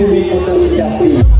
Minggu ini untuk